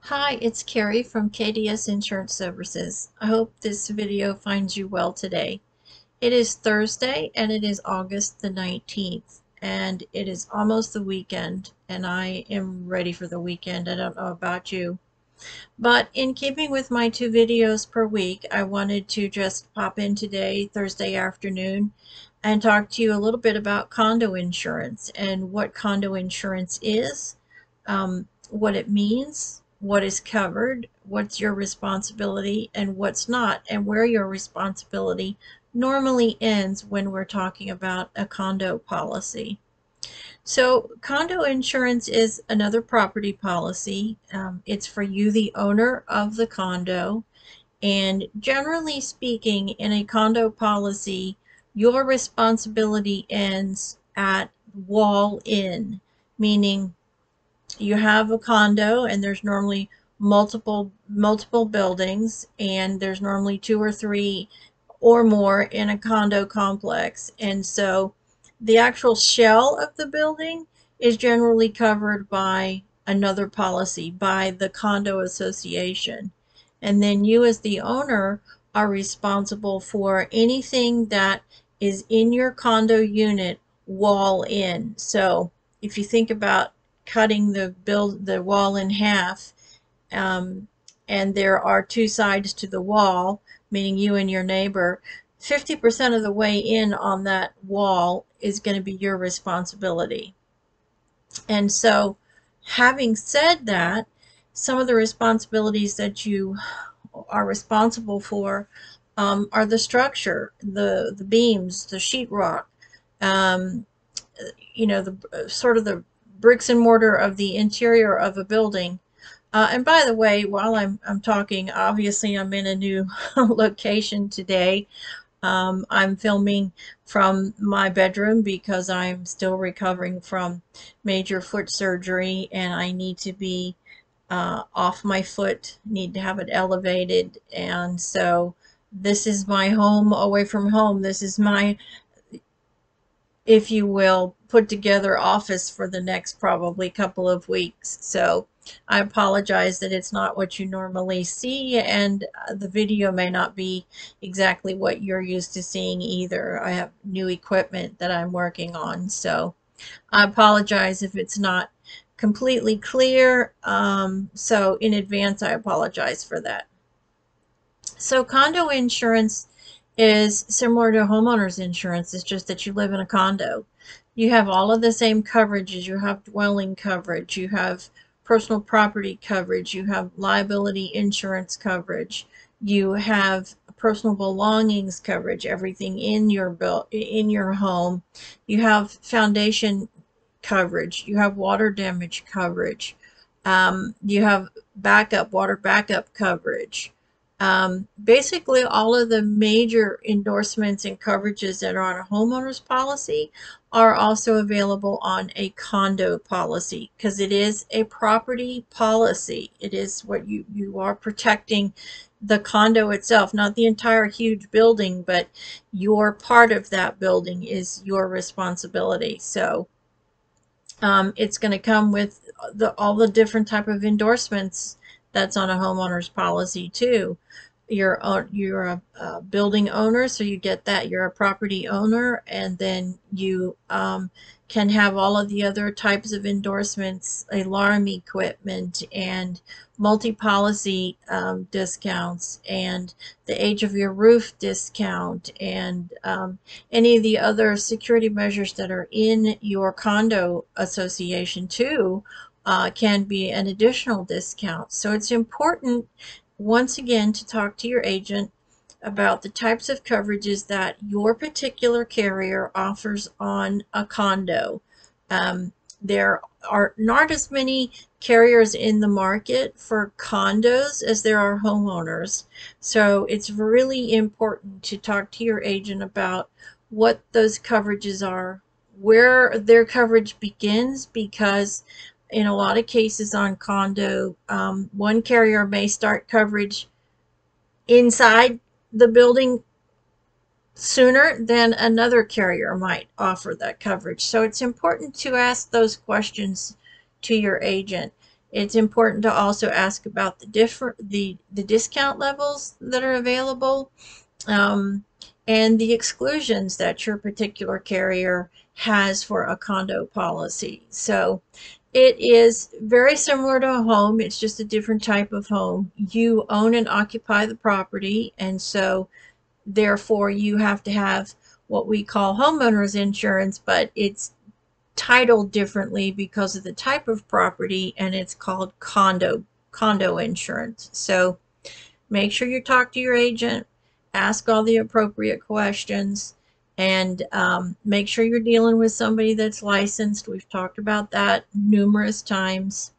Hi, it's Carrie from KDS Insurance Services. I hope this video finds you well today. It is Thursday and it is August the 19th and it is almost the weekend and I am ready for the weekend. I don't know about you. But in keeping with my two videos per week, I wanted to just pop in today, Thursday afternoon, and talk to you a little bit about condo insurance and what condo insurance is, um, what it means, what is covered, what's your responsibility, and what's not, and where your responsibility normally ends when we're talking about a condo policy. So condo insurance is another property policy. Um, it's for you, the owner of the condo. And generally speaking, in a condo policy, your responsibility ends at wall in, meaning you have a condo and there's normally multiple multiple buildings and there's normally two or three or more in a condo complex. And so the actual shell of the building is generally covered by another policy by the condo association. And then you as the owner are responsible for anything that is in your condo unit wall in. So if you think about cutting the build the wall in half um, and there are two sides to the wall meaning you and your neighbor. 50% of the way in on that wall is going to be your responsibility. And so having said that some of the responsibilities that you are responsible for um, are the structure the the beams the sheetrock um, you know the sort of the bricks and mortar of the interior of a building. Uh, and by the way, while I'm, I'm talking, obviously I'm in a new location today. Um, I'm filming from my bedroom because I'm still recovering from major foot surgery and I need to be uh, off my foot, need to have it elevated. And so this is my home away from home. This is my if you will, put together office for the next probably couple of weeks. So I apologize that it's not what you normally see and uh, the video may not be exactly what you're used to seeing either. I have new equipment that I'm working on. So I apologize if it's not completely clear. Um, so in advance, I apologize for that. So condo insurance is similar to homeowners insurance. It's just that you live in a condo. You have all of the same coverages. You have dwelling coverage. You have personal property coverage. You have liability insurance coverage. You have personal belongings coverage. Everything in your bill in your home. You have foundation coverage. You have water damage coverage. Um, you have backup water backup coverage. Um, basically, all of the major endorsements and coverages that are on a homeowner's policy are also available on a condo policy because it is a property policy. It is what you, you are protecting the condo itself, not the entire huge building, but your part of that building is your responsibility. So um, it's going to come with the, all the different type of endorsements that's on a homeowner's policy too. You're you're a, a, building owner, so you get that. You're a property owner, and then you um, can have all of the other types of endorsements, alarm equipment, and multi-policy um, discounts, and the age of your roof discount, and um, any of the other security measures that are in your condo association too uh, can be an additional discount. So it's important, once again, to talk to your agent about the types of coverages that your particular carrier offers on a condo. Um, there are not as many carriers in the market for condos as there are homeowners. So it's really important to talk to your agent about what those coverages are, where their coverage begins, because in a lot of cases on condo, um, one carrier may start coverage inside the building sooner than another carrier might offer that coverage. So it's important to ask those questions to your agent. It's important to also ask about the different the the discount levels that are available, um, and the exclusions that your particular carrier has for a condo policy. So it is very similar to a home. It's just a different type of home. You own and occupy the property, and so therefore you have to have what we call homeowners insurance, but it's titled differently because of the type of property and it's called condo condo insurance. So make sure you talk to your agent, ask all the appropriate questions, and um, make sure you're dealing with somebody that's licensed. We've talked about that numerous times.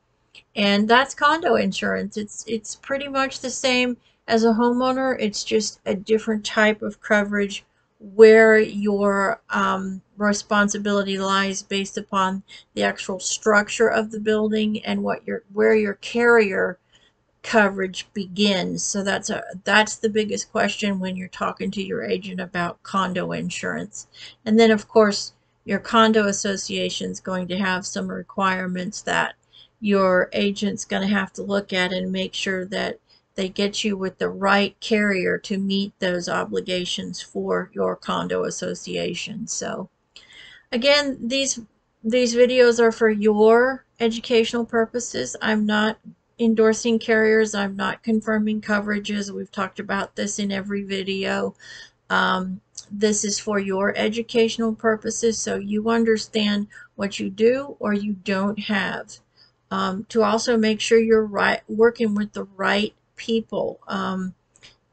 And that's condo insurance. It's it's pretty much the same as a homeowner. It's just a different type of coverage where your um, responsibility lies based upon the actual structure of the building and what your where your carrier coverage begins. So that's a that's the biggest question when you're talking to your agent about condo insurance. And then of course your condo association is going to have some requirements that your agent's going to have to look at and make sure that they get you with the right carrier to meet those obligations for your condo association. So again, these these videos are for your educational purposes. I'm not endorsing carriers. I'm not confirming coverages. We've talked about this in every video. Um, this is for your educational purposes so you understand what you do or you don't have. Um, to also make sure you're right working with the right people. Um,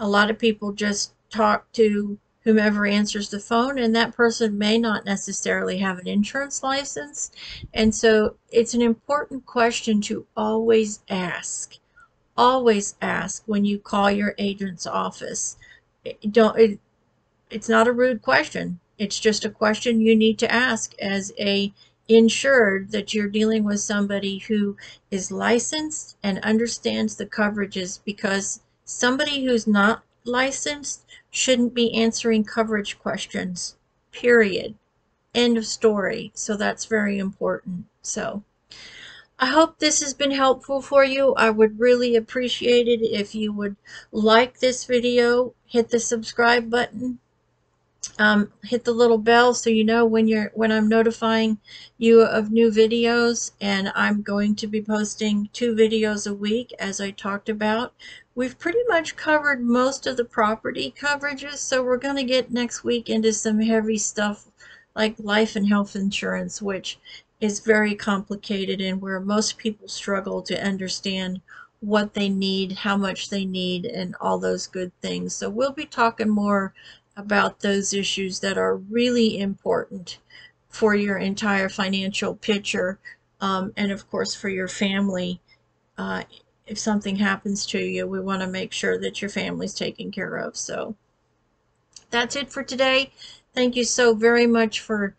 a lot of people just talk to whomever answers the phone and that person may not necessarily have an insurance license. And so it's an important question to always ask always ask when you call your agent's office. Don't it, it's not a rude question. It's just a question you need to ask as a insured that you're dealing with somebody who is licensed and understands the coverages because somebody who's not licensed shouldn't be answering coverage questions, period. End of story. So that's very important. So I hope this has been helpful for you. I would really appreciate it if you would like this video, hit the subscribe button, um, hit the little bell so you know when you're when I'm notifying you of new videos and I'm going to be posting two videos a week as I talked about we've pretty much covered most of the property coverages, so we're going to get next week into some heavy stuff like life and health insurance, which is very complicated and where most people struggle to understand what they need, how much they need, and all those good things. So we'll be talking more about those issues that are really important for your entire financial picture um, and of course for your family uh, if something happens to you, we want to make sure that your family's taken care of. So that's it for today. Thank you so very much for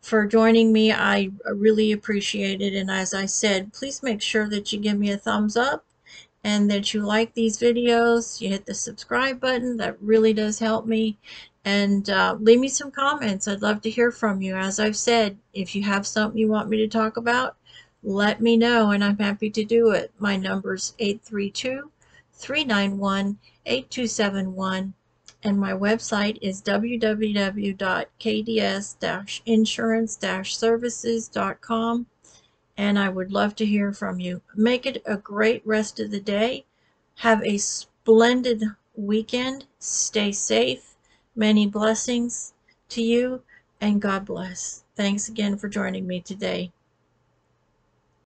for joining me. I really appreciate it. And as I said, please make sure that you give me a thumbs up and that you like these videos. You hit the subscribe button. That really does help me. And uh, leave me some comments. I'd love to hear from you. As I've said, if you have something you want me to talk about, let me know and I'm happy to do it. My number's is 832 391 8271 and my website is www.kds-insurance-services.com and I would love to hear from you. Make it a great rest of the day. Have a splendid weekend. Stay safe. Many blessings to you and God bless. Thanks again for joining me today.